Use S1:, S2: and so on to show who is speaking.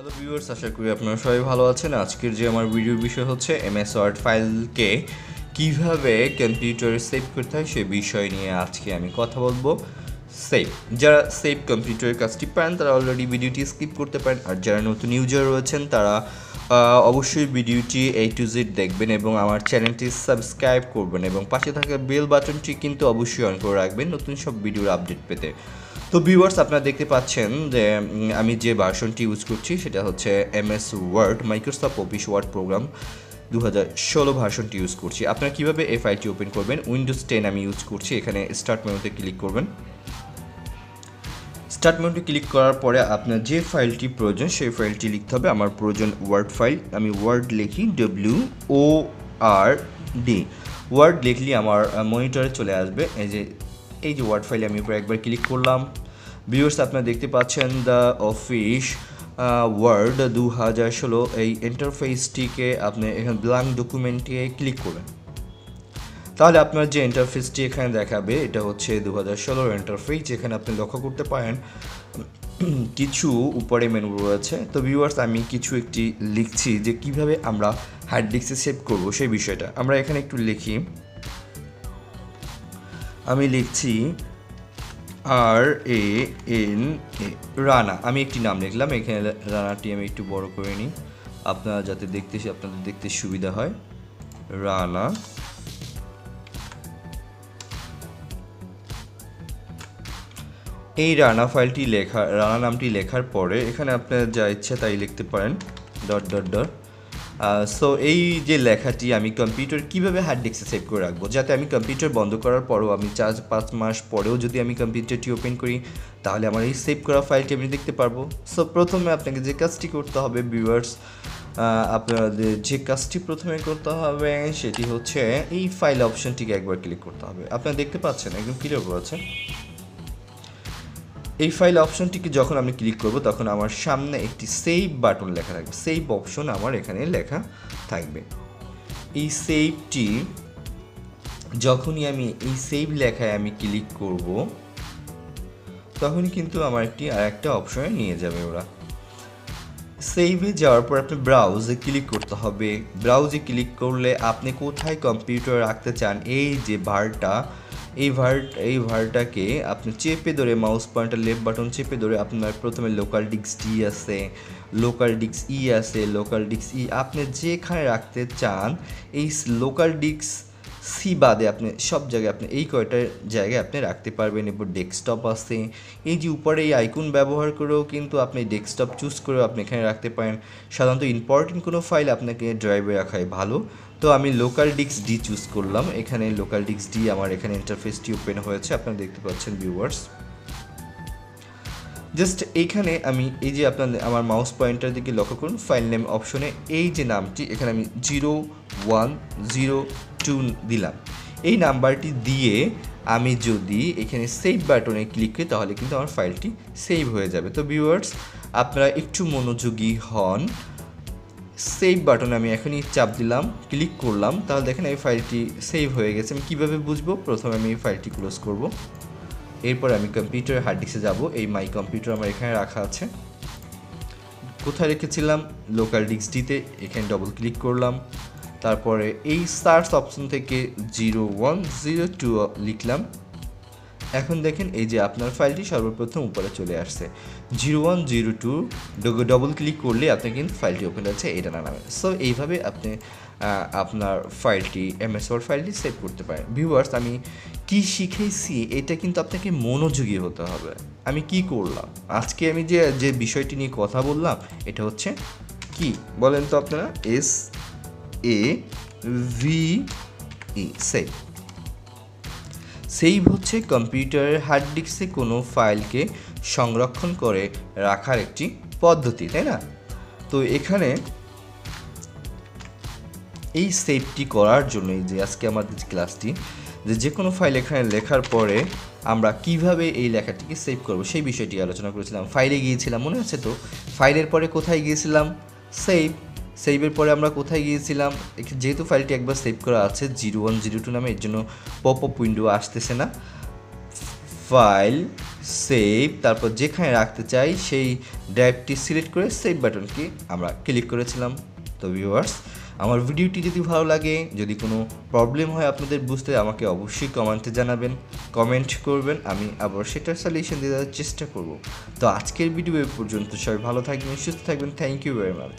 S1: Hello viewers আশা করি আপনারা সবাই ভালো আছেন। আজকের যে আমার ভিডিওর বিষয় হচ্ছে এমএস ওয়ার্ড ফাইলকে কীভাবে কম্পিউটারে সেভ করতে হয় সে বিষয় নিয়ে আজকে আমি কথা বলব। সেভ যারা সেভ কম্পিউটারের কাজটি পান তারা অলরেডি ভিডিওটি স্কিপ করতে পারেন। আর যারা নতুন ইউজার রয়েছেন, তারা অবশ্যই ভিডিওটি এ টু জেড দেখবেন এবং আমার চ্যানেলটি সাবস্ক্রাইব করবেন এবং পাশে থাকা বেল বাটনটি কিন্তু অবশ্যই অন করে রাখবেন নতুন সব ভিডিওর আপডেট পেতে। তো ভিউয়ার্স আপনারা দেখতে পাচ্ছেন যে আমি যে ভার্সনটি ইউজ করছি, সেটা হচ্ছে MS word Microsoft office word program দু হাজার ষোলো ভার্সনটি ইউজ করছি। আপনারা কীভাবে এই ফাইলটি ওপেন করবেন? উইন্ডোজ টেন আমি ইউজ করছি। এখানে স্টার্ট মেনুতে ক্লিক করবেন। স্টার্ট মেনুতে ক্লিক করার পরে আপনার যে ফাইলটি প্রয়োজন, সেই ফাইলটি লিখতে হবে আমার প্রয়োজন ওয়ার্ড ফাইল আমি ওয়ার্ড লিখি W O R D word লিখলে আমার মনিটরে চলে আসবে। এই যে এই যে ওয়ার্ড ফাইলে আমি উপরে একবার ক্লিক করলাম। ভিউয়ার্স আপনারা দেখতে পাচ্ছেন দ্য অফিস ওয়ার্ড দু হাজার ষোলো, এই ইন্টারফেসটিকে আপনি এখানে ব্ল্যাঙ্ক ডকুমেন্টে ক্লিক করবেন। তাহলে আপনার যে ইন্টারফেসটি এখানে দেখাবে, এটা হচ্ছে দু হাজার ষোলোর ইন্টারফেস যেখানে আপনি লক্ষ্য করতে পারেন, কিছু উপরে মেনু রয়েছে। তো ভিউয়ার্স আমি কিছু একটি লিখছি যে কীভাবে আমরা হার্ড ডিস্কে সেভ করব সেই বিষয়টা। আমরা এখানে একটু লিখি। আমি লিখছি আর এ এন এ রানা। আমি একটি নাম লিখলাম, এখানে রানাটি আমি একটু বড় করে নিই। আপনারা যাতে দেখতে আপনাদের দেখতে সুবিধা হয়। রানা। এই রানা ফাইলটি লেখা, রানা নামটি লেখার পরে এখানে আপনার যা ইচ্ছা তাই লিখতে পারেন। Dot dot dot. সো এই যে লেখাটি আমি কম্পিউটার কীভাবে হার্ড ডিস্কে সেভ করে রাখব? যাতে আমি কম্পিউটার বন্ধ করার পরেও আমি চার, পাঁচ মাস পরেও যদি আমি কম্পিউটারটি ওপেন করি, তাহলে আমার এই সেভ করা ফাইলটি আমি দেখতে পারব। সো প্রথমে আপনাকে যে কাজটি করতে হবে ভিউয়ার্স আপনাদের যে কাজটি প্রথমে করতে হবে, সেটি হচ্ছে এই ফাইল অপশনটিকে একবার ক্লিক করতে হবে। আপনারা দেখতে পাচ্ছেন, একদম ক্লিয়ার করেছে এই ফাইল অপশনটিকে যখন আমি ক্লিক করব, তখন আমার সামনে একটি সেভ বাটন লেখা থাকবে। সেভ অপশন আমার এখানে লেখা থাকবে। এই সেভটি যখনই আমি এই সেভ লেখায় আমি ক্লিক করব, তখনই কিন্তু আমার একটি আর একটা অপশনে নিয়ে যাবে ওরা। সেভে যাওয়ার পর আপনি ব্রাউজে ক্লিক করতে হবে। ব্রাউজে ক্লিক করলে আপনি কোথায় কম্পিউটার রাখতে চান, এই যে ভারটা এই ভার্ট, এই ভার্টাকে আপনি চেপে ধরে মাউস পয়েন্টার লেফট বাটন চেপে ধরে আপনার প্রথমে লোকাল ডিক্স ডি আছে লোকাল ডিক্স ই আছে লোকাল ডিক্স ই আপনি যেখানে রাখতে চান, এই লোকাল ডিক্স সি বাদে আপনি সব জায়গায় আপনি এই কয়টা জায়গায় আপনি রাখতে পারবেন। এরপর ডেস্কটপ আছে। এই যে উপরে এই আইকন ব্যবহার করেও কিন্তু আপনি ডেস্কটপ চুজ করেও আপনি এখানে রাখতে পারেন। সাধারণত ইম্পর্টেন্ট কোনো ফাইল আপনাকে ড্রাইভে রাখাই ভালো। তো আমি লোকাল ডিক্স ডি চুজ করলাম। এখানে লোকাল ডিক্স ডি আমার এখানে ইন্টারফেসটি ওপেন হয়েছে। আপনারা দেখতে পাচ্ছেন ভিউয়ার্স জাস্ট এইখানে আমি এই যে আপনাদের আমার মাউস পয়েন্টার দিকে লক্ষ্য করুন। ফাইল নেম অপশনে এই যে নামটি, এখানে আমি জিরো ওয়ান জিরো টু দিলাম। এই নাম্বারটি দিয়ে আমি যদি এখানে সেভ বাটনে ক্লিক করি, তাহলে কিন্তু আমার ফাইলটি সেভ হয়ে যাবে। তো ভিউয়ার্স আপনারা একটু মনোযোগী হন। সেভ বাটনে আমি এখনই চাপ দিলাম ক্লিক করলাম। তাহলে দেখেন এই ফাইলটি সেভ হয়ে গেছে। আমি কীভাবে বুঝব? প্রথমে আমি এই ফাইলটি ক্লোজ করব। এরপর আমি কম্পিউটার হার্ড ডিস্কে যাব। এই মাই কম্পিউটার আমার এখানে রাখা আছে। কোথায় রেখেছিলাম? লোকাল ডিস্কটিতে এখানে ডবল ক্লিক করলাম। তারপরে এই সার্চ অপশন থেকে জিরো ওয়ান জিরো টু লিখলাম। এখন দেখেন এই যে আপনার ফাইলটি সর্বপ্রথম উপরে চলে আসছে। Zero one zero two double click করলে আপনি কিন্তু ফাইলটি ওপেন হচ্ছে, এটা না নামে। সো এইভাবে আপনি আপনার ফাইলটি এমএস ওয়ার্ড ফাইলটি সেভ করতে পারেন। ভিউয়ার্স আমি কি শিখেছি, এটা কিন্তু আপনাকে মনোযোগী হতে হবে। আমি কি করলাম? আজকে আমি যে যে বিষয়টি নিয়ে কথা বললাম, এটা হচ্ছে কি? বলেন তো আপনারা S A V E save save হচ্ছে কম্পিউটারের হার্ড ডিস্কে কোনো ফাইলকে সংরক্ষণ করে রাখার একটি পদ্ধতি, তাই না? তো এখানে এই সেভটি করার জন্য এই যে আজকে আমাদের ক্লাসটি যে যে কোনো ফাইল এখানে লেখার পরে আমরা কীভাবে এই লেখাটিকে সেভ করব, সেই বিষয়টি আলোচনা করেছিলাম। ফাইলে গিয়েছিলাম, মনে আছে তো? ফাইলের পরে কোথায় গিয়েছিলাম? সেভ সেভের পরে আমরা কোথায় গিয়েছিলাম? যেহেতু ফাইলটি একবার সেভ করা আছে, জিরো ওয়ান জিরো টু নামে, এর জন্য পপ আপ উইন্ডো আসতেছে না। ফাইল সেভ তারপর যেখানে রাখতে চাই, সেই ড্রাইভটি সিলেক্ট করে সেভ বাটনটি আমরা ক্লিক করেছিলাম। তো ভিউয়ার্স আমার ভিডিওটি যদি ভালো লাগে, যদি কোনো প্রবলেম হয় আপনাদের বুঝতে, আমাকে অবশ্যই কমেন্টে জানাবেন। কমেন্ট করবেন, আমি আবার সেটার সলিউশন দিয়ে দেওয়ার চেষ্টা করব। তো আজকের ভিডিও এ পর্যন্ত সবাই ভালো থাকবেন, সুস্থ থাকবেন। Thank you very much